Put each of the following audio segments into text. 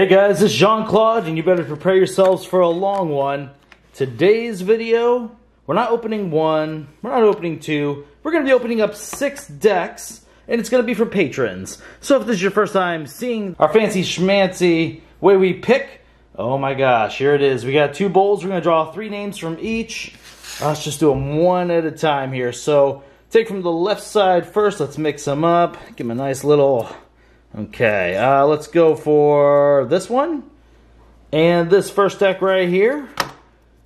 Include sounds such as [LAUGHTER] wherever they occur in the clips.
Hey guys, this is Jean-Claude, and you better prepare yourselves for a long one. Today's video, we're not opening one, we're not opening two, we're going to be opening up six decks, and it's going to be for patrons. So if this is your first time seeing our fancy schmancy way we pick, oh my gosh, here it is. We got two bowls, we're going to draw three names from each. Uh, let's just do them one at a time here. So take from the left side first, let's mix them up, give them a nice little Okay, uh, let's go for this one. And this first deck right here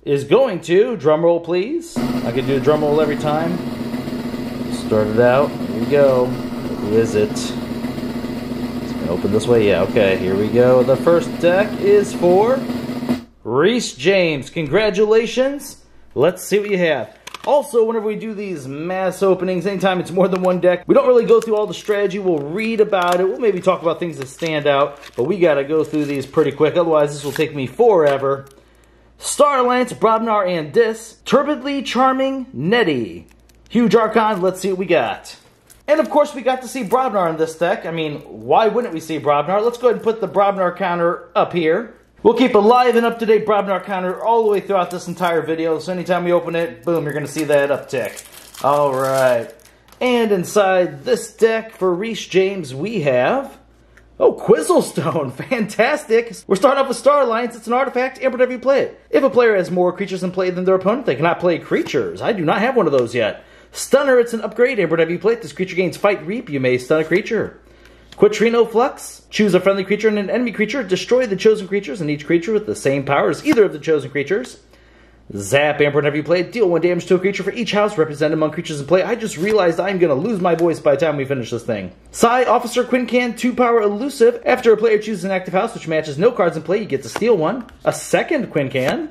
is going to, drum roll please. I can do a drum roll every time. Start it out. Here we go. Who is it? It's gonna open this way. Yeah, okay, here we go. The first deck is for Reese James. Congratulations. Let's see what you have. Also, whenever we do these mass openings, anytime it's more than one deck, we don't really go through all the strategy. We'll read about it. We'll maybe talk about things that stand out, but we got to go through these pretty quick. Otherwise, this will take me forever. Star Alliance, Brobnar, and Dis. Turbidly Charming, Nettie. Huge Archon, let's see what we got. And of course, we got to see Brobnar in this deck. I mean, why wouldn't we see Brobnar? Let's go ahead and put the Brobnar counter up here. We'll keep a live and up-to-date Brobnar counter all the way throughout this entire video, so anytime we open it, boom, you're going to see that uptick. All right. And inside this deck for Reese James, we have... Oh, Quixil Stone. [LAUGHS] Fantastic. We're starting off with Star Alliance. It's an artifact, and whenever you play it. If a player has more creatures in play than their opponent, they cannot play creatures. I do not have one of those yet. Stunner, it's an upgrade, and whenever you play it, this creature gains Fight Reap. You may stun a creature. Quatrino Flux. Choose a friendly creature and an enemy creature. Destroy the chosen creatures and each creature with the same power as either of the chosen creatures. Zap Amber whenever you play it. Deal one damage to a creature for each house represented among creatures in play. I just realized I'm going to lose my voice by the time we finish this thing. Sci Officer Qincan, 2 power elusive. After a player chooses an active house which matches no cards in play, you get to steal one. A second Qincan.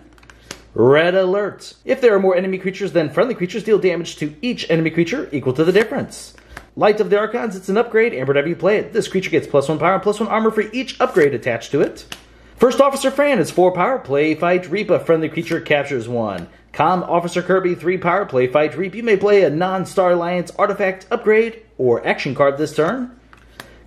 Red Alert. If there are more enemy creatures than friendly creatures, deal damage to each enemy creature equal to the difference. Light of the Archons, it's an upgrade, Amber you play it, this creature gets plus one power and plus one armor for each upgrade attached to it. First Officer Fran is 4 power, play, fight, reap, a friendly creature captures 1. Com Officer Kirby, 3 power, play, fight, reap. You may play a non-Star Alliance artifact, upgrade, or action card this turn.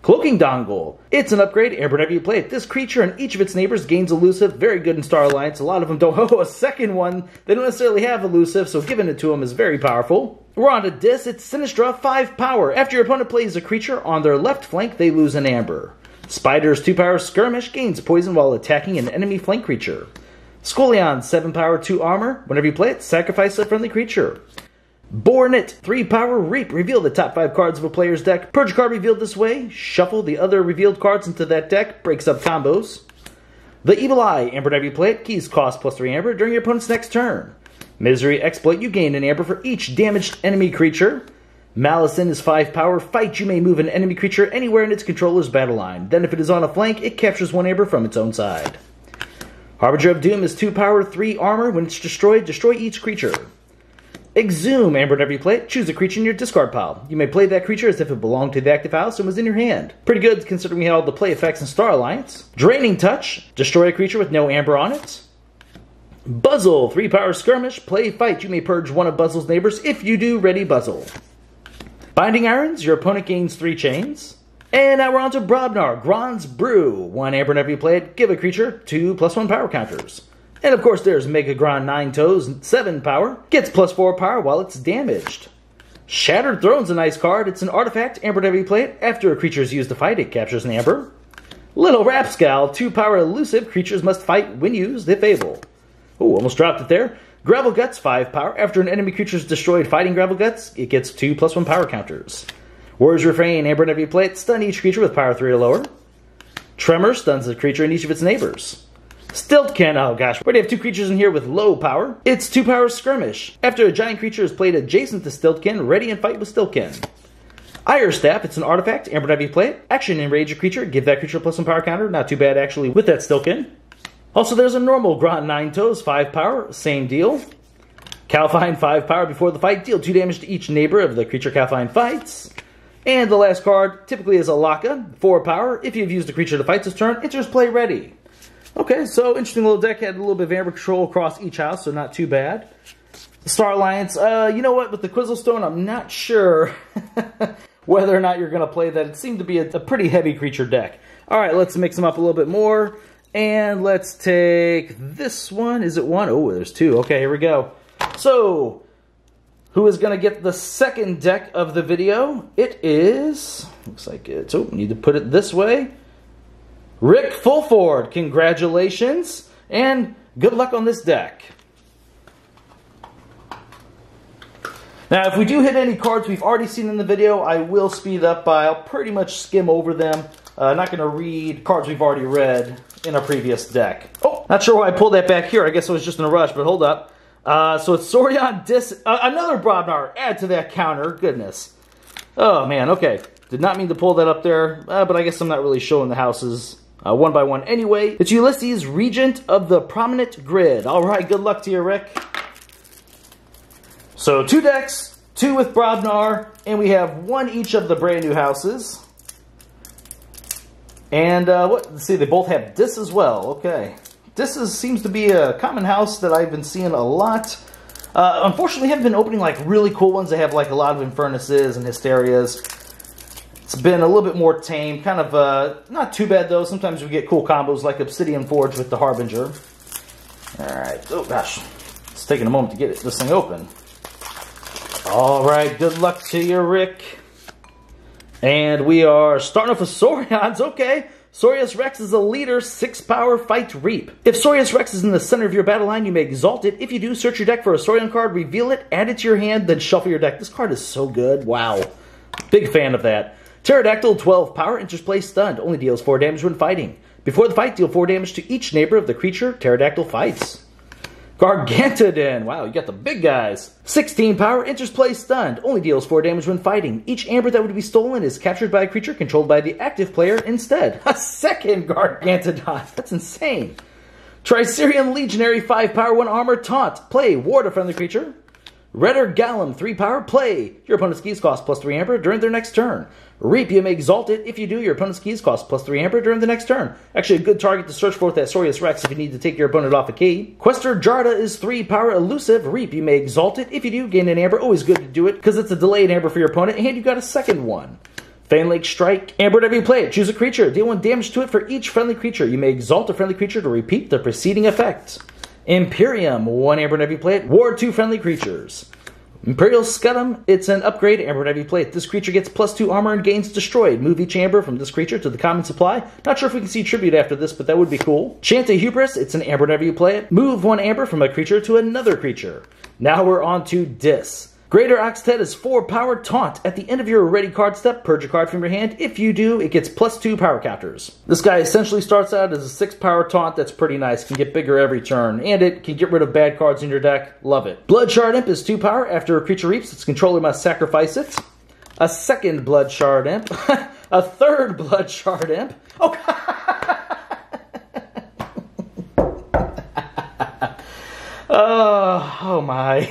Cloaking Dongle. It's an upgrade, and whenever you play it, this creature and each of its neighbors gains elusive. Very good in Star Alliance. A lot of them don't. [LAUGHS] Oh, a second one. They don't necessarily have elusive, so giving it to them is very powerful. We're on to Dis. It's Sinistra, 5 power. After your opponent plays a creature on their left flank, they lose an amber. Spyyyder's 2 power Skirmish gains poison while attacking an enemy flank creature. Skullion, 7 power, 2 armor. Whenever you play it, sacrifice a friendly creature. Bornit, 3 power, Reap. Reveal the top 5 cards of a player's deck. Purge card revealed this way. Shuffle the other revealed cards into that deck. Breaks up combos. The Evil Eye, Amber whenever you play it. Keys cost plus 3 Amber during your opponent's next turn. Misery Exploit, you gain an amber for each damaged enemy creature. Malison is 5 power. Fight, you may move an enemy creature anywhere in its controller's battle line. Then if it is on a flank, it captures 1 amber from its own side. Harbinger of Doom is 2 power, 3 armor. When it's destroyed, destroy each creature. Exhume, Amber whenever you play choose a creature in your discard pile. You may play that creature as if it belonged to the active house and was in your hand. Pretty good considering we had all the play effects in Star Alliance. Draining Touch, destroy a creature with no amber on it. Buzzle, 3 power skirmish, play fight. You may purge one of Buzzle's neighbors. If you do, ready Buzzle. Binding Irons, your opponent gains 3 chains. And now we're on to Brobnar, Grond's Brew. 1 amber whenever you play it, give a creature 2 plus 1 power counters. And of course there's Mega Gron 9 Toes, 7 power, gets plus 4 power while it's damaged. Shattered Throne's a nice card. It's an artifact, amber whenever you play it. After a creature is used to fight, it captures an amber. Little Rapscal, 2 power elusive, creatures must fight when used, if able. Oh, almost dropped it there. Gravel Guts, 5 power. After an enemy creature is destroyed fighting Gravel Guts, it gets 2 plus 1 power counters. Warrior's Refrain, Amber you play it, stun each creature with power 3 or lower. Tremor stuns the creature and each of its neighbors. Stiltkin, oh gosh, we already have two creatures in here with low power. It's 2 power Skirmish. After a giant creature is played adjacent to Stiltkin, ready and fight with Stiltkin. Iron Staff, it's an artifact, Amber you play it. Action, enrage a creature, give that creature plus 1 power counter. Not too bad actually with that Stiltkin. Also, there's a normal Gron 9 Toes, 5 power, same deal. Calfine 5 power before the fight, deal 2 damage to each neighbor of the creature Calfine fights. And the last card typically is Alaka, 4 power. If you've used a creature to fight this turn, enters play ready. Okay, so interesting little deck. Had a little bit of amber control across each house, so not too bad. Star Alliance, uh, you know what? With the Quixil Stone, I'm not sure [LAUGHS] whether or not you're going to play that. It seemed to be a, a pretty heavy creature deck. All right, let's mix them up a little bit more. And let's take this one. Is it one? Oh, there's two. Okay, here we go. So, who is going to get the second deck of the video? It is, looks like it's, oh, need to put it this way. Rick Fulford, congratulations, and good luck on this deck. Now, if we do hit any cards we've already seen in the video, I will speed up by, I'll pretty much skim over them. Uh, not going to read cards we've already read in our previous deck. Oh, not sure why I pulled that back here. I guess I was just in a rush, but hold up. Uh, so it's Saurian Dis... Uh, another Brobnar. Add to that counter. Goodness. Oh, man. Okay. Did not mean to pull that up there, uh, but I guess I'm not really showing the houses uh, one by one anyway. It's Ulysses, Regent of the Prominent Grid. All right, good luck to you, Rick. So two decks, two with Brobnar, and we have one each of the brand new houses. And uh, what? See, they both have this as well. Okay. This is, seems to be a common house that I've been seeing a lot. Uh, unfortunately, haven't been opening like really cool ones. They have like a lot of Infurnaces and Hysterias. It's been a little bit more tame. Kind of uh, not too bad though. Sometimes we get cool combos like Obsidian Forge with the Harbinger. Alright. Oh gosh. It's taking a moment to get this thing open. Alright. Good luck to you, Rick. And we are starting off with Saurians. [LAUGHS] Okay. Saurius Rex is a leader, 6 power, fight, reap. If Saurius Rex is in the center of your battle line, you may exalt it. If you do, search your deck for a Saurian card, reveal it, add it to your hand, then shuffle your deck. This card is so good. Wow. Big fan of that. Pterodactyl, 12 power, enters play stunned. Only deals 4 damage when fighting. Before the fight, deal 4 damage to each neighbor of the creature Pterodactyl fights. Gargantodon. Wow, you got the big guys. 16 power, enters play stunned. Only deals 4 damage when fighting. Each amber that would be stolen is captured by a creature controlled by the active player instead. [LAUGHS] A second Gargantodon. [LAUGHS] That's insane. Tricerian Legionary, 5 power, 1 armor, taunt. Play, ward a friendly creature. Rhetor Gallim, 3 power, play. Your opponent's keys cost plus 3 amber during their next turn. Reap, you may exalt it. If you do, your opponent's keys cost plus 3 amber during the next turn. Actually, a good target to search for with that Saurius Rex if you need to take your opponent off a key. Questor Jarta is 3 power elusive. Reap, you may exalt it. If you do, gain an amber. Always good to do it because it's a delayed amber for your opponent, and you got a second one. Phalanx Strike. Amber, whenever you play it, choose a creature. Deal 1 damage to it for each friendly creature. You may exalt a friendly creature to repeat the preceding effect. Imperium. 1 amber play it. Ward 2 friendly creatures. Imperial Scutum, it's an upgrade. Amber play it. This creature gets plus two armor and gains destroyed. Move each amber from this creature to the common supply. Not sure if we can see tribute after this, but that would be cool. Chanta Hubris, it's an amber play it. Move one amber from a creature to another creature. Now we're on to Dis. Greater Oxtet is 4 power taunt. At the end of your ready card step, purge a card from your hand. If you do, it gets plus 2 power counters. This guy essentially starts out as a 6 power taunt that's pretty nice. Can get bigger every turn. And it can get rid of bad cards in your deck. Love it. Blood Shard Imp is 2 power. After a creature reaps, its controller must sacrifice it. A second Blood Shard Imp. [LAUGHS] a third Blood Shard Imp. Oh, [LAUGHS] [LAUGHS] oh, oh my.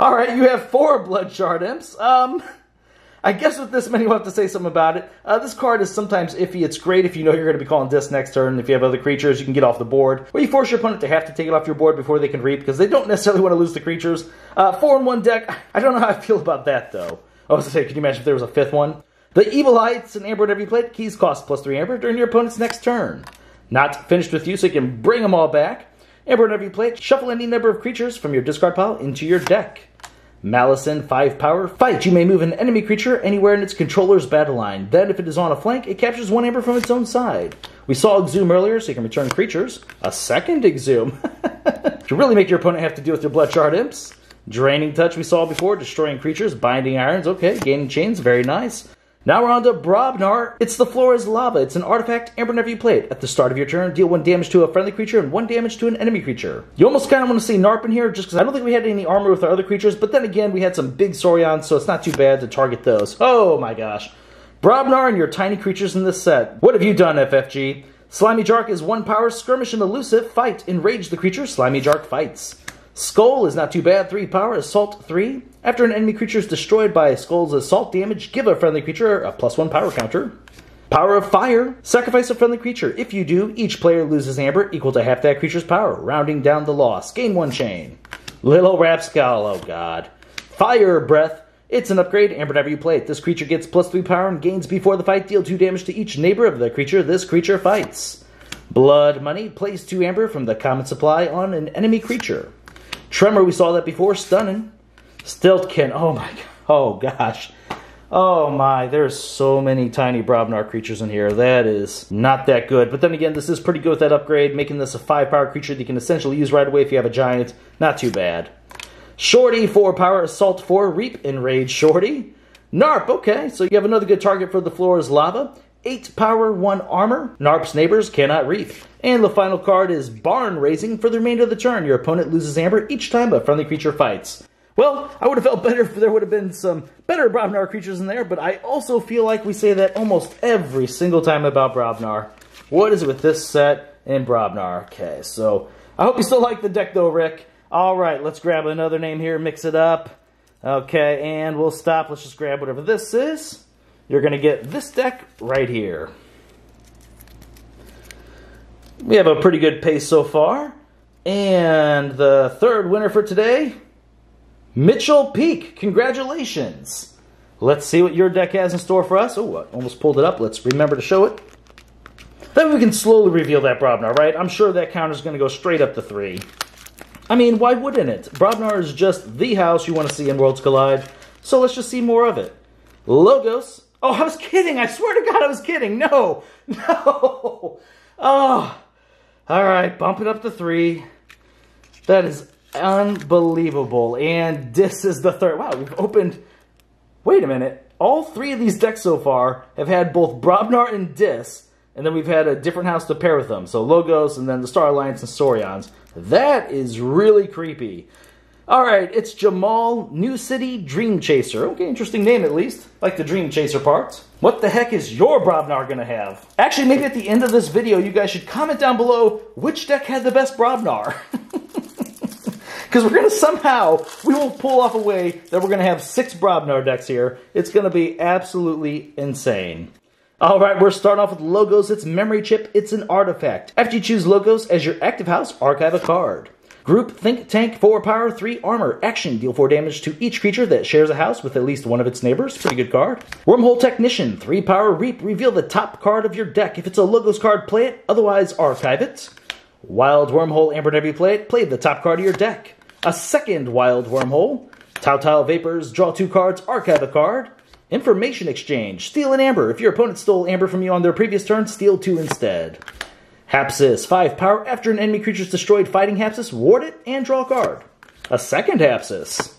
All right, you have four Blood Shard Imps. Um, [LAUGHS] I guess with this many, we'll have to say something about it. Uh, this card is sometimes iffy. It's great if you know you're going to be calling this next turn. If you have other creatures, you can get off the board. Or you force your opponent to have to take it off your board before they can reap, because they don't necessarily want to lose the creatures. Uh, four in one deck, [LAUGHS] I don't know how I feel about that, though. I was going to say, could you imagine if there was a fifth one? The Evil Heights and Amber whenever you play it, keys cost plus three Amber during your opponent's next turn. Not finished with you, so you can bring them all back. Amber whenever you play shuffle any number of creatures from your discard pile into your deck. Malison, 5 power. Fight! You may move an enemy creature anywhere in its controller's battle line. Then, if it is on a flank, it captures one amber from its own side. We saw Exhume earlier, so you can return creatures. A second Exhume. [LAUGHS] to really make your opponent have to deal with your Blood Shard Imps. Draining Touch we saw before, destroying creatures. Binding Irons, okay. Gaining Chains, very nice. Now we're on to Brobnar. It's the floor is lava. It's an artifact, and whenever you play it, at the start of your turn, deal one damage to a friendly creature and one damage to an enemy creature. You almost kind of want to see Narp in here, just because I don't think we had any armor with our other creatures, but then again, we had some big Saurians, so it's not too bad to target those. Oh my gosh. Brobnar and your tiny creatures in this set. What have you done, FFG? Slimy Jark is one power, skirmish and elusive, fight, enrage the creature, Slimy Jark fights. Skull is not too bad, 3 power, assault 3. After an enemy creature is destroyed by Skull's assault damage, give a friendly creature a plus 1 power counter. Power of Fire. Sacrifice a friendly creature. If you do, each player loses amber equal to half that creature's power, rounding down the loss. Gain one chain. Little Rapscal, oh god. Fire Breath. It's an upgrade, and whenever you play it, this creature gets plus 3 power and gains before the fight. Deal 2 damage to each neighbor of the creature this creature fights. Blood Money plays 2 amber from the common supply on an enemy creature. Tremor, we saw that before, stunning. Stiltkin, oh my, oh gosh. Oh my, there's so many tiny Brobnar creatures in here. That is not that good. But then again, this is pretty good with that upgrade, making this a 5 power creature that you can essentially use right away if you have a giant. Not too bad. Shorty, 4 power, Assault 4, Reap, Enrage Shorty. Narp, okay, so you have another good target for the floor is Lava. 8 power, 1 armor. Narp's neighbors cannot reap. And the final card is Barn Raising. For the remainder of the turn, your opponent loses amber each time a friendly creature fights. Well, I would have felt better if there would have been some better Brobnar creatures in there, but I also feel like we say that almost every single time about Brobnar. What is it with this set and Brobnar? Okay, so I hope you still like the deck though, Rick. All right, let's grab another name here, mix it up. Okay, and we'll stop. Let's just grab whatever this is. You're going to get this deck right here. We have a pretty good pace so far. And the third winner for today Mitchell Peak, congratulations. Let's see what your deck has in store for us. Oh, I almost pulled it up. Let's remember to show it. Then we can slowly reveal that Brobnar, right? I'm sure that counter is going to go straight up to three. I mean, why wouldn't it? Brobnar is just the house you want to see in Worlds Collide, so let's just see more of it. Logos. Oh, I was kidding. I swear to God I was kidding. No. [LAUGHS] No. Oh. All right, bump it up to three. That is unbelievable. And this is the third. Wow, we've opened... Wait a minute. All three of these decks so far have had both Brobnar and Dis, and then we've had a different house to pair with them. So Logos, and then the Star Alliance and Saurians. That is really creepy. All right, it's Jamal New City Dream Chaser. Okay, interesting name at least. Like the Dream Chaser part. What the heck is your Brobnar to have? Actually, maybe at the end of this video, you guys should comment down below which deck had the best Brobnar. [LAUGHS] Because we're going to somehow, we will pull off a way that we're going to have six Brobnar decks here. It's going to be absolutely insane. All right, we're starting off with Logos. It's Memory Chip. It's an artifact. After you choose Logos as your active house, archive a card. Group Think Tank 4 power, 3 armor. Action, deal 4 damage to each creature that shares a house with at least one of its neighbors. Pretty good card. Wormhole Technician, 3 power, reap. Reveal the top card of your deck. If it's a Logos card, play it. Otherwise, archive it. Wild Wormhole, Amber Never play it. Play the top card of your deck a second wild wormhole, Tautau Vapors, draw two cards, archive a card, Information Exchange, steal an amber. If your opponent stole amber from you on their previous turn, steal two instead. Hapsis, 5 power. After an enemy creature is destroyed fighting Hapsis, ward it and draw a card. A second Hapsis.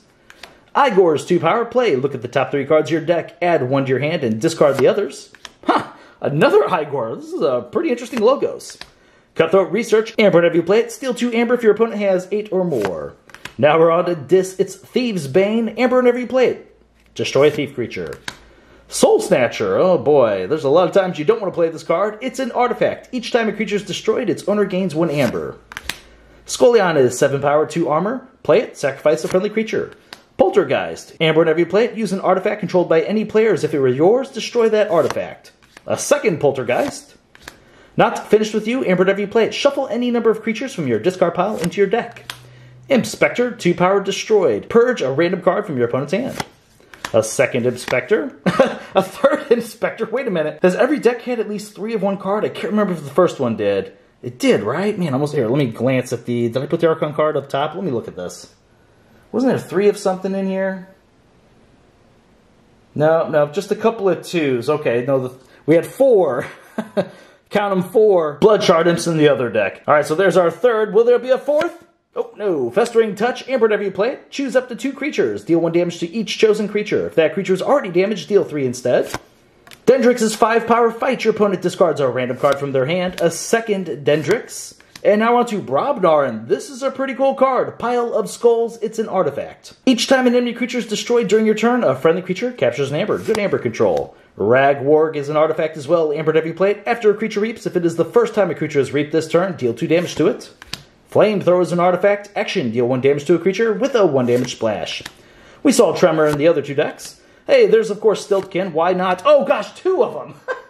Igor's 2 power. Play, look at the top 3 cards of your deck, add one to your hand, and discard the others. Huh, another Igor. This is a pretty interesting logos. Cutthroat Research, amber whenever you play it, steal 2 amber if your opponent has 8 or more. Now we're on to this. It's Thieves' Bane. Amber whenever you play it. Destroy a thief creature. Soul Snatcher. Oh boy, there's a lot of times you don't want to play this card. It's an artifact. Each time a creature is destroyed, its owner gains one amber. Skullion is 7 power, 2 armor. Play it, sacrifice a friendly creature. Poltergeist. Amber whenever you play it, use an artifact controlled by any player as if it were yours. Destroy that artifact. A second Poltergeist. Not finished with you, Amber whenever you play it, shuffle any number of creatures from your discard pile into your deck. Inspector, 2 power destroyed. Purge a random card from your opponent's hand. A second Inspector. [LAUGHS] a third Inspector. Wait a minute. Does every deck had at least three of one card? I can't remember if the first one did. It did, right? Man, almost here. Let me glance at the... Did I put the Archon card up top? Let me look at this. Wasn't there three of something in here? No, no, just a couple of twos. Okay, no, the, we had four. [LAUGHS] Count them four. Blood Shard imps in the other deck. All right, so there's our third. Will there be a fourth? Oh, no. Festering Touch. Amber, whenever you play it, choose up to two creatures. Deal one damage to each chosen creature. If that creature is already damaged, deal three instead. Dendrix is five power. Fight. Your opponent discards a random card from their hand. A second Dendrix. And now on to Brobnar, and this is a pretty cool card. Pile of Skulls, it's an artifact. Each time an enemy creature is destroyed during your turn, a friendly creature captures an Amber. Good Amber control. Ragworg is an artifact as well. Amber you play it. After a creature reaps, if it is the first time a creature is reaped this turn, deal two damage to it. Flamethrower is an artifact. Action, deal 1 damage to a creature with a 1 damage splash. We saw Tremor in the other two decks. Hey, there's of course Stiltkin. Why not? Oh gosh, two of them! [LAUGHS]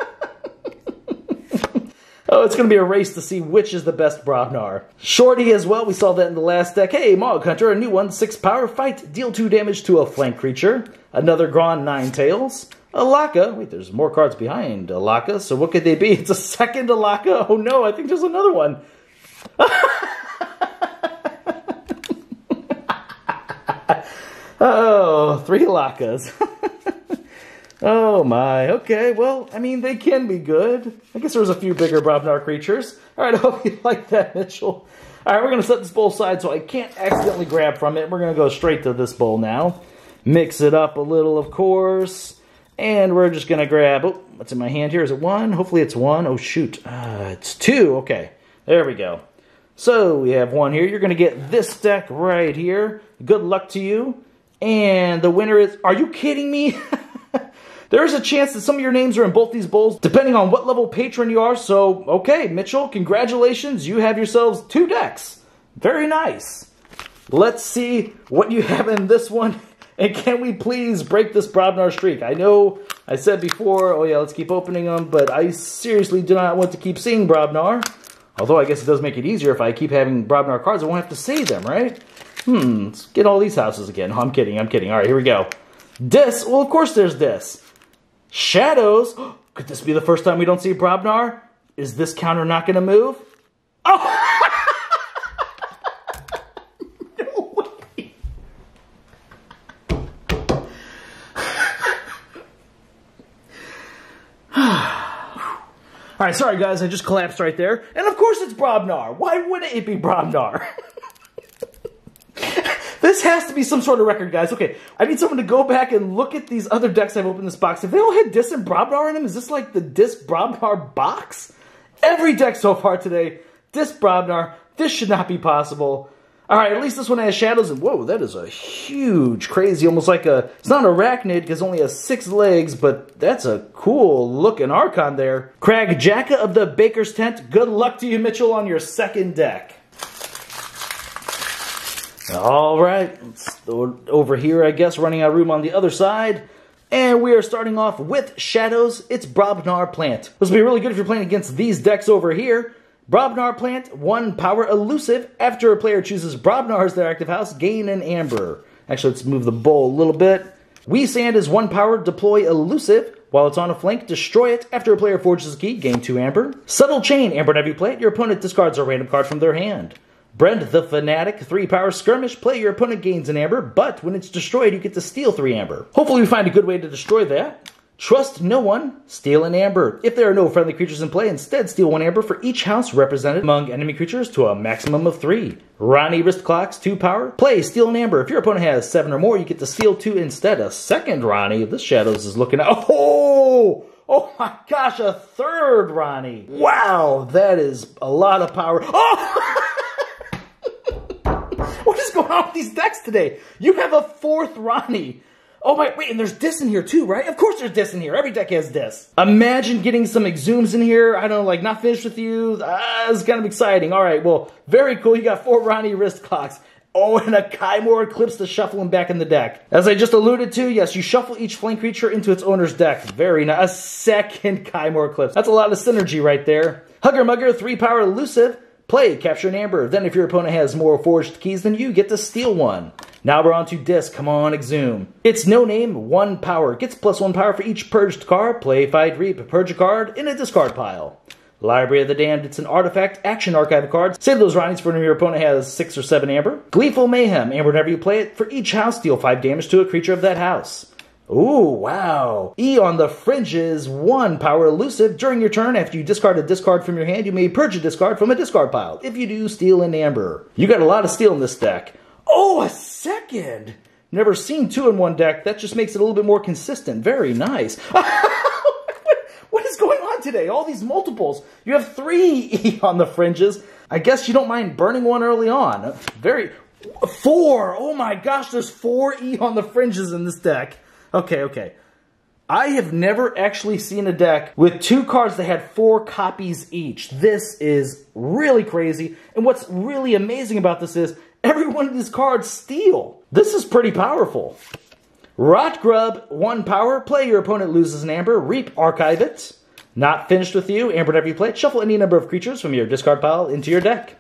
Oh, it's going to be a race to see which is the best Brobnar. Shorty as well, we saw that in the last deck. Hey, Mog Hunter, a new one, 6 power, fight, deal 2 damage to a flank creature. Another Gron, 9 tails. Alaka, wait, there's more cards behind Alaka, so what could they be? [LAUGHS] It's a second Alaka? Oh no, I think there's another one. [LAUGHS] oh, three Alakas. [LAUGHS] Oh my, okay, well, I mean, they can be good. I guess there was a few bigger Brobnar creatures. All right, [LAUGHS] I hope you like that, Mitchell. All right, we're going to set this bowl aside so I can't accidentally grab from it. We're going to go straight to this bowl now. Mix it up a little, of course. And we're just going to grab, oh, what's in my hand here? Is it one? Hopefully it's one. Oh, shoot. Uh, it's two. Okay, there we go. So we have one here. You're going to get this deck right here. Good luck to you. And the winner is, are you kidding me? [LAUGHS] There is a chance that some of your names are in both these bowls, depending on what level patron you are. So, okay, Mitchell, congratulations. You have yourselves two decks. Very nice. Let's see what you have in this one. [LAUGHS] And can we please break this Brobnar streak? I know I said before, oh yeah, let's keep opening them, but I seriously do not want to keep seeing Brobnar. Although I guess it does make it easier if I keep having Brobnar cards, I won't have to say them, right? Hmm, let's get all these houses again. I'm kidding, I'm kidding. All right, here we go. This, well, of course there's this. Shadows. [GASPS] Could this be the first time we don't see Brobnar? Is this counter not going to move? Oh! [LAUGHS] no way. [SIGHS] [SIGHS] All right, sorry guys, I just collapsed right there. And of course it's Brobnar. Why wouldn't it be Brobnar? [LAUGHS] This has to be some sort of record, guys. Okay, I need someone to go back and look at these other decks I've opened this box. If they all had Dis and Brobnar in them, is this like the Dis Brobnar box? Every deck so far today, Dis Brobnar. This should not be possible. All right, at least this one has shadows. And whoa, that is a huge, crazy, almost like a, it's not an arachnid because only has six legs, but that's a cool looking Archon there. Crag Jacka of the Baker's Tent. Good luck to you, Mitchell, on your second deck. All right, over here, I guess, running out of room on the other side. And we are starting off with Shadows. It's Brobnar Plant. This will be really good if you're playing against these decks over here. Brobnar Plant, one power elusive. After a player chooses Brobnar as their active house, gain an amber. Actually, let's move the bowl a little bit. Weasand is one power, deploy elusive. While it's on a flank, destroy it. After a player forges a key, gain two amber. Subtle Chain, amber whenever you play it, your opponent discards a random card from their hand. Brend the Fanatic, 3 power skirmish. Play your opponent gains an amber, but when it's destroyed, you get to steal 3 amber. Hopefully we find a good way to destroy that. Trust no one, steal an amber. If there are no friendly creatures in play, instead steal one amber for each house represented among enemy creatures to a maximum of three. Ronnie wrist clocks, two power. Play, steal an amber. If your opponent has seven or more, you get to steal two instead. A second Ronnie. This Shadows is looking at. [LAUGHS] Oh! Oh my gosh, a third Ronnie. Wow, that is a lot of power. Oh! [LAUGHS] with these decks today? You have a fourth Ronnie. Oh my, wait, and there's Dis in here too, right? Of course there's Dis in here. Every deck has Dis. Imagine getting some Exhumes in here. I don't know, like not finished with you. Ah, it's kind of exciting. All right, well, very cool. You got four Ronnie wrist clocks. Oh, and a Kymoor Eclipse to shuffle him back in the deck. As I just alluded to, yes, you shuffle each flank creature into its owner's deck. Very nice. A second Kymoor Eclipse. That's a lot of synergy right there. Hugger Mugger, three power elusive. Play, capture an amber. Then if your opponent has more forged keys than you, get to steal one. Now we're on to disc. Come on, exhume. It's no name, one power. Gets plus one power for each purged card. Play, fight, reap. Purge a card in a discard pile. Library of the Damned, it's an artifact, action archive card. Save those Ronnies for when your opponent has 6 or 7 amber. Gleeful Mayhem, amber whenever you play it. For each house, deal 5 damage to a creature of that house. Ooh, wow. E on the fringes, one power elusive. During your turn, after you discard a discard from your hand, you may purge a discard from a discard pile. If you do, steal an amber. You got a lot of steel in this deck. Oh, a second! Never seen two in one deck. That just makes it a little bit more consistent. Very nice. [LAUGHS] what is going on today? All these multiples. You have three [LAUGHS] E on the fringes. I guess you don't mind burning one early on. Very... Four! Oh my gosh, there's four E on the fringes in this deck. Okay, okay. I have never actually seen a deck with two cards that had four copies each. This is really crazy. And what's really amazing about this is every one of these cards steal. This is pretty powerful. Rot Grub, one power. Play your opponent loses an amber. Reap, archive it. Not finished with you, Amber whenever you play shuffle any number of creatures from your discard pile into your deck.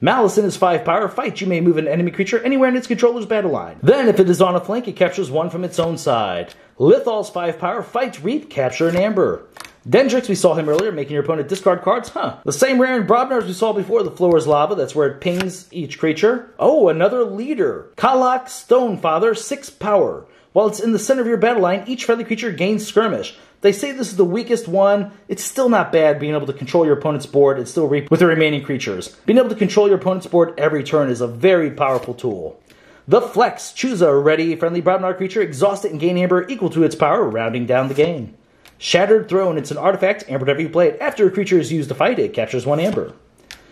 Malison is 5 power. Fight, you may move an enemy creature anywhere in its controller's battle line. Then, if it is on a flank, it captures one from its own side. Lithal's 5 power. Fight, reap, capture an amber. Dendrix, we saw him earlier, making your opponent discard cards. Huh. The same rare in Brobnar as we saw before. The floor is lava. That's where it pings each creature. Oh, another leader. Kalak Stonefather, 6 power. While it's in the center of your battle line, each friendly creature gains skirmish. They say this is the weakest one. It's still not bad being able to control your opponent's board and still reap with the remaining creatures. Being able to control your opponent's board every turn is a very powerful tool. The Flex. Choose a ready, friendly Brobnar creature, exhaust it, and gain amber equal to its power, rounding down the game. Shattered Throne. It's an artifact. Amber whenever you play it. After a creature is used to fight, it captures one amber.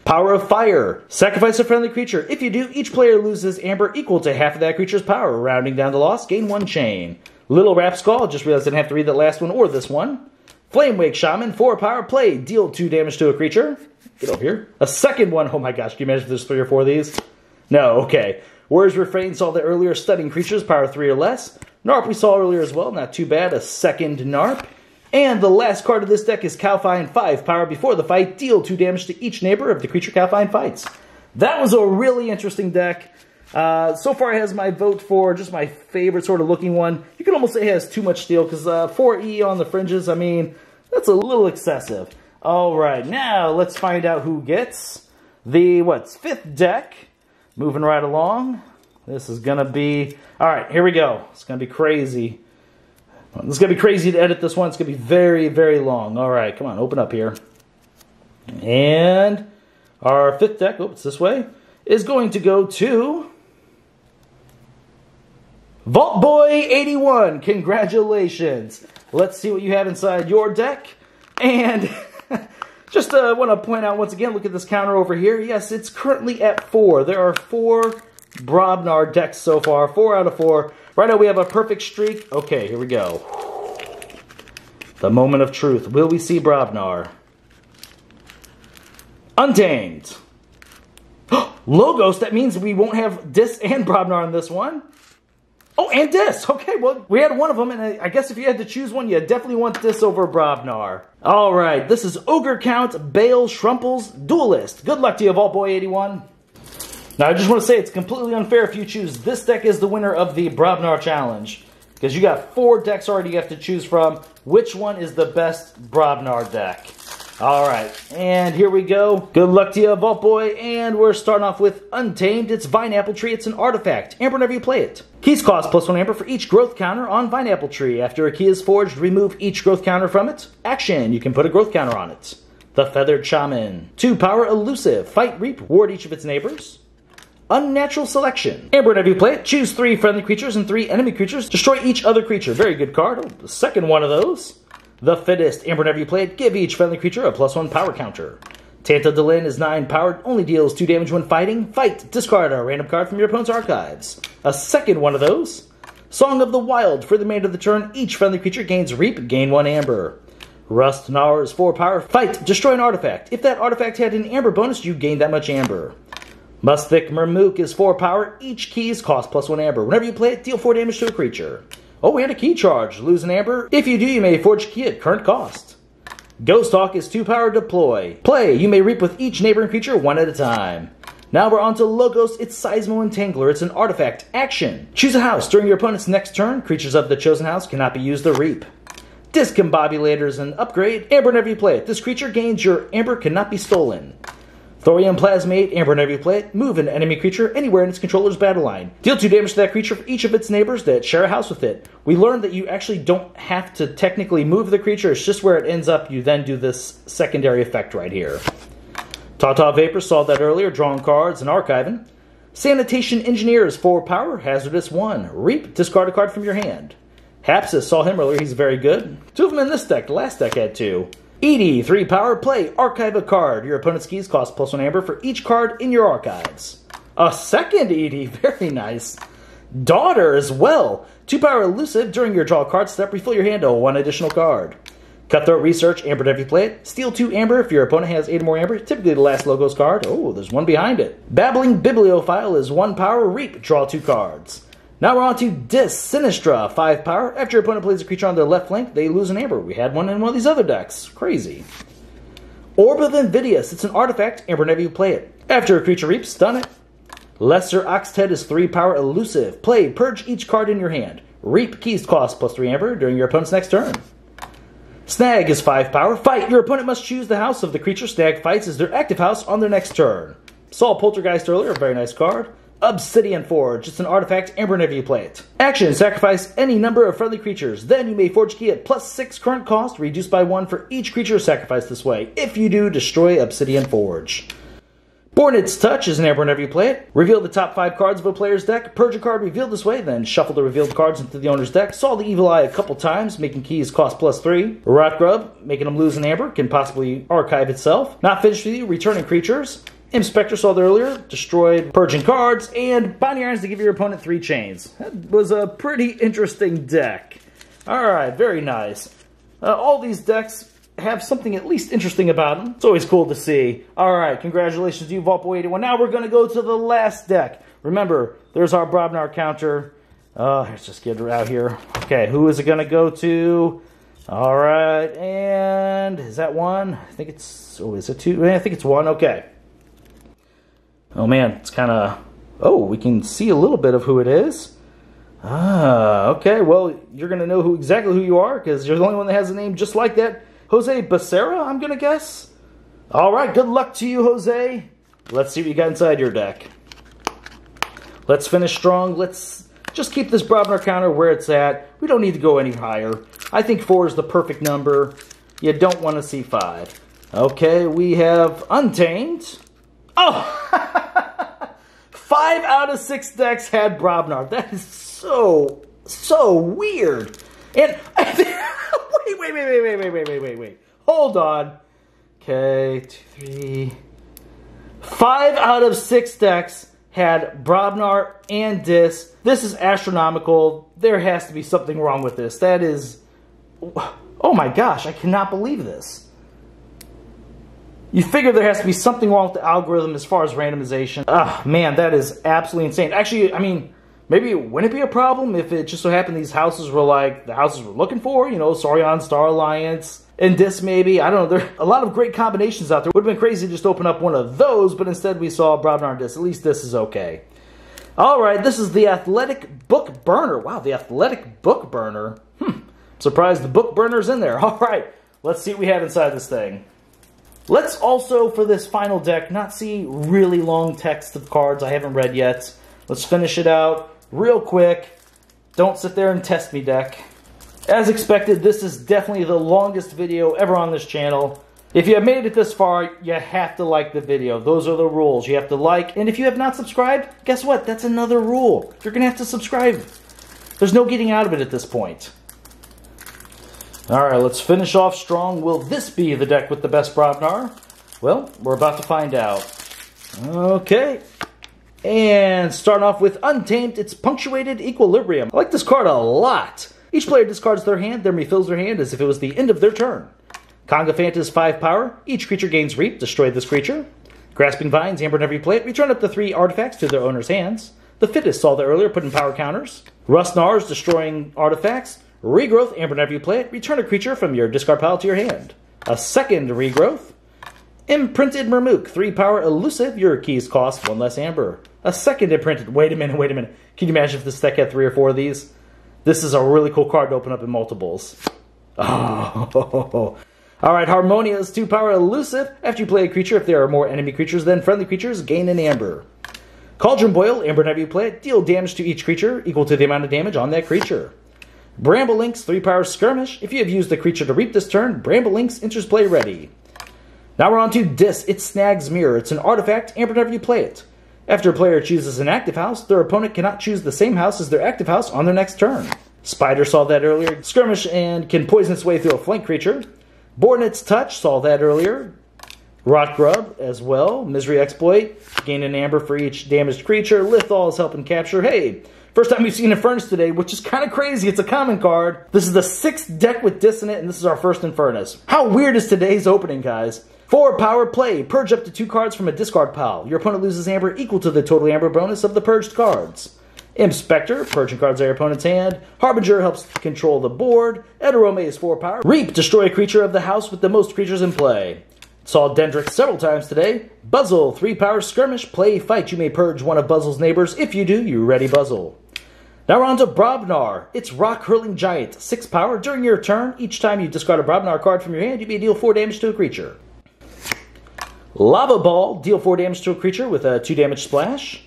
Power of Fire. Sacrifice a friendly creature. If you do, each player loses amber equal to half of that creature's power. Rounding down the loss, gain one chain. Little Rapscal. Just realized I didn't have to read that last one or this one. Flame Wake Shaman. Four power. Play. Deal two damage to a creature. Get over here. A second one. Oh my gosh, can you imagine there's three or four of these? No, okay. Warriors Refrain saw the earlier stunning creatures, power three or less. Narp we saw earlier as well, not too bad. A second Narp. And the last card of this deck is Kalphine 5 power. Before the fight, deal 2 damage to each neighbor of the creature Kalphine fights. That was a really interesting deck. Uh, so far, it has my vote for just my favorite sort of looking one. You can almost say it has too much steel because uh, 4E on the fringes, I mean, that's a little excessive. All right, now let's find out who gets the, what's, fifth deck. Moving right along. This is going to be, all right, here we go. It's going to be crazy. It's going to be crazy to edit this one. It's going to be very, very long. All right, come on, open up here. And our fifth deck, oops, this way, is going to go to Vault Boy 81. Congratulations. Let's see what you have inside your deck. And [LAUGHS] just uh, want to point out once again, look at this counter over here. Yes, it's currently at four. There are four Brobnar decks so far, four out of four. Right now we have a perfect streak. Okay, here we go. The moment of truth. Will we see Brobnar? Untamed. [GASPS] Logos, that means we won't have Dis and Brobnar in this one. Oh, and Dis. Okay, well, we had one of them, and I guess if you had to choose one, you definitely want Dis over Brobnar. All right, this is Ogre Count, Bale, Shrumples, Duelist. Good luck to you, Vault Boy 81. Now, I just want to say it's completely unfair if you choose this deck as the winner of the Brobnar Challenge. Because you got four decks already you have to choose from. Which one is the best Brobnar deck? All right, and here we go. Good luck to you, Vault Boy. And we're starting off with Untamed. It's Vine Apple Tree. It's an artifact. Amber whenever you play it. Keys cost plus one amber for each growth counter on Vine Apple Tree. After a key is forged, remove each growth counter from it. Action, you can put a growth counter on it. The Feathered Shaman. Two power elusive. Fight, reap, ward each of its neighbors. Unnatural Selection. Amber, whenever you play it, choose three friendly creatures and three enemy creatures. Destroy each other creature. Very good card. Oh, the second one of those. The Fittest. Amber, whenever you play it, give each friendly creature a plus one power counter. Tantadlin is 9 powered, only deals 2 damage when fighting. Fight, discard a random card from your opponent's archives. A second one of those. Song of the Wild. For the remainder of the turn, each friendly creature gains Reap, gain 1 Amber. Rust Gnawer is 4 power. Fight, destroy an artifact. If that artifact had an Amber bonus, you gain that much Amber. Musthik Murmook is 4 power. Each keys cost plus 1 amber. Whenever you play it, deal 4 damage to a creature. Oh, we had a key charge. Lose an amber. If you do, you may forge a key at current cost. Ghost Hawk is 2 power deploy. Play. You may reap with each neighboring creature one at a time. Now we're on to Logos. It's Seismo Entangler. It's an artifact. Action. Choose a house. During your opponent's next turn, creatures of the chosen house cannot be used to reap. Discombobulator is an upgrade. Amber whenever you play it. This creature gains your amber cannot be stolen. Thorium Plasmate, Amber whenever Plate, move an enemy creature anywhere in its controller's battle line. Deal 2 damage to that creature for each of its neighbors that share a house with it. We learned that you actually don't have to technically move the creature, it's just where it ends up, you then do this secondary effect right here. Tautau Vapor saw that earlier, drawing cards and archiving. Sanitation Engineer is 4 power, Hazardous 1. Reap, discard a card from your hand. Hapsis saw him earlier, he's very good. Two of them in this deck, the last deck had two. Edie, 3 power, play, archive a card. Your opponent's keys cost plus 1 amber for each card in your archives. A second Edie, [LAUGHS] very nice. Daughter as well. 2 power elusive, during your draw card step, refill your hand to one additional card. Cutthroat Research, Amber if you play it. Steal 2 Amber if your opponent has 8 or more Amber, typically the last logo's card. Oh, there's one behind it. Babbling Bibliophile is 1 power, reap, draw 2 cards. Now we're on to Dis Sinistra, 5 power. After your opponent plays a creature on their left flank, they lose an amber. We had one in one of these other decks. Crazy. Orb of Invidius. It's an artifact. Amber whenever you play it. After a creature reaps, stun it. Lesser Oxtet is 3 power elusive. Play, purge each card in your hand. Reap keys cost plus 3 amber during your opponent's next turn. Snag is 5 power. Fight. Your opponent must choose the house of the creature Snag fights as their active house on their next turn. Saw Poltergeist earlier, very nice card. Obsidian Forge. It's an artifact, and whenever you play it. Action, sacrifice any number of friendly creatures. Then you may forge key at plus 6 current cost, reduced by 1 for each creature sacrificed this way. If you do, destroy Obsidian Forge. Bornit's Touch is an amber whenever you play it. Reveal the top 5 cards of a player's deck. Purge a card revealed this way, then shuffle the revealed cards into the owner's deck. Saw the Evil Eye a couple times, making keys cost plus 3. Rot Grub, making them lose an amber, can possibly archive itself. Not finished with you, returning creatures. Inspector saw that earlier, destroyed purging cards, and Binding Irons to give your opponent three chains. That was a pretty interesting deck. Alright, very nice. Uh, all these decks have something at least interesting about them. It's always cool to see. Alright, congratulations to you, Vaultboy81. Now we're going to go to the last deck. Remember, there's our Brobnar counter. Uh, let's just get out here. Okay, who is it going to go to? All right, and is that one? I think it's, oh, is it two? I think it's one. Okay. Oh man, it's kind of, oh, we can see a little bit of who it is. Ah, okay, well, you're going to know who exactly who you are because you're the only one that has a name just like that. Jose Becerra, I'm going to guess. All right, good luck to you, Jose. Let's see what you got inside your deck. Let's finish strong. Let's just keep this Brobnar counter where it's at. We don't need to go any higher. I think four is the perfect number. You don't want to see five. Okay, we have Untamed. Oh! [LAUGHS] Five out of six decks had Brobnar. That is so, so weird. And wait, [LAUGHS] wait, wait, wait, wait, wait, wait, wait, wait, wait. Hold on. Okay, two, three. Five out of six decks had Brobnar and Dis. This is astronomical. There has to be something wrong with this. That is... Oh my gosh, I cannot believe this. You figure there has to be something wrong with the algorithm as far as randomization. Ah, man, that is absolutely insane. Actually, I mean, maybe it wouldn't be a problem if it just so happened these houses were like the houses we're looking for, you know, Saurian Star Alliance, and this maybe. I don't know. There are a lot of great combinations out there. Would have been crazy to just open up one of those, but instead we saw Brobnar and Dis. At least this is okay. All right, this is the Athletic Book Burner. Wow, the Athletic Book Burner. Hmm, surprised the Book Burner's in there. [LAUGHS] All right, let's see what we have inside this thing. Let's also, for this final deck, not see really long text of cards I haven't read yet. Let's finish it out real quick. Don't sit there and test me, deck. As expected, this is definitely the longest video ever on this channel. If you have made it this far, you have to like the video. Those are the rules. You have to like, and if you have not subscribed, guess what? That's another rule. You're going to have to subscribe. There's no getting out of it at this point. All right, let's finish off strong. Will this be the deck with the best Brobnar? Well, we're about to find out. Okay. And starting off with Untamed, it's Punctuated Equilibrium. I like this card a lot. Each player discards their hand, then refills their hand as if it was the end of their turn. Kongafant is 5 power. Each creature gains Reap. Destroy this creature. Grasping Vines, Amber whenever you play. Return up to 3 artifacts to their owner's hands. The Fittest saw the earlier, put in power counters. Rustnar's destroying artifacts. Regrowth, and whenever you play it, return a creature from your discard pile to your hand. A second regrowth. Imprinted Murmook, 3 power elusive, your keys cost 1 less amber. A second imprinted, wait a minute, wait a minute. Can you imagine if this deck had 3 or 4 of these? This is a really cool card to open up in multiples. Oh. [LAUGHS] Alright, Harmonia is 2 power elusive. After you play a creature, if there are more enemy creatures than friendly creatures, gain an amber. Cauldron Boil, amber whenever you play it, deal damage to each creature equal to the amount of damage on that creature. Bramblelynx, 3 power skirmish. If you have used the creature to reap this turn, Bramblelynx enters play ready. Now we're on to Dis. It snags mirror. It's an artifact, and whenever you play it. After a player chooses an active house, their opponent cannot choose the same house as their active house on their next turn. Spyyyder saw that earlier. Skirmish and can poison its way through a flank creature. Bornit's Touch saw that earlier. Rot Grub as well. Misery Exploit. Gain an amber for each damaged creature. Lithal is helping capture. Hey, First time we've seen Infurnace today, which is kind of crazy. It's a common card. This is the sixth deck with Dissonant, and this is our first Infurnace. How weird is today's opening, guys? Four power play. Purge up to two cards from a discard pile. Your opponent loses amber equal to the total amber bonus of the purged cards. Inspector, purging cards out your opponent's hand. Harbinger helps control the board. Edorome is 4 power. Reap, destroy a creature of the house with the most creatures in play. Saw Dendrix several times today. Buzzle, 3 power skirmish, play, fight. You may purge one of Buzzle's neighbors. If you do, you ready Buzzle. Now we're on to Brobnar. It's Rock Hurling Giant, 6 power. During your turn, each time you discard a Brobnar card from your hand, you may deal 4 damage to a creature. Lava Ball, deal 4 damage to a creature with a 2 damage splash.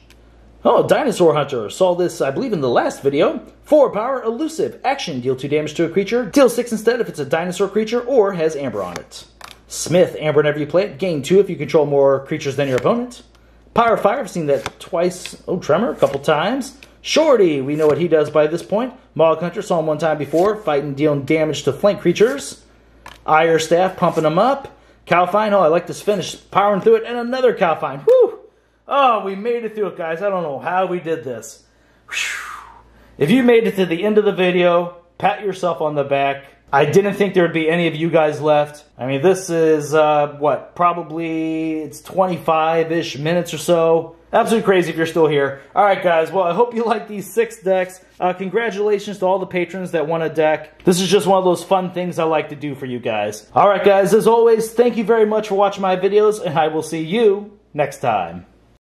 Oh, Dinosaur Hunter. Saw this, I believe, in the last video. 4 power, elusive. Action, deal 2 damage to a creature. Deal 6 instead if it's a dinosaur creature or has Amber on it. Smith, Amber whenever you play it. Gain 2 if you control more creatures than your opponent. Power Fire, I've seen that twice. Oh, Tremor, a couple times. Shorty, we know what he does by this point. Mog Hunter, saw him one time before, fighting, dealing damage to flank creatures. Ire Staff, pumping them up. Cowfyne, oh, I like this finish. Powering through it, and another Cowfyne. Whew! Oh, we made it through it, guys. I don't know how we did this. Whew. If you made it to the end of the video, pat yourself on the back. I didn't think there would be any of you guys left. I mean, this is, uh, what, probably, it's 25-ish minutes or so. Absolutely crazy if you're still here. All right, guys. Well, I hope you like these six decks. Uh, congratulations to all the patrons that won a deck. This is just one of those fun things I like to do for you guys. All right, guys. As always, thank you very much for watching my videos, and I will see you next time.